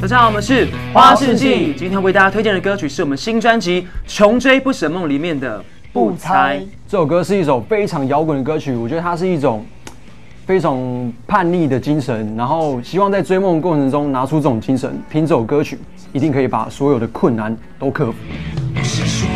大家好我们是花世纪今天为大家推荐的歌曲是我们新专辑穷追不舍梦里面的不猜。这首歌是一首非常摇滚的歌曲我觉得它是一种非常叛逆的精神然后希望在追梦过程中拿出这种精神凭这首歌曲一定可以把所有的困难都克服。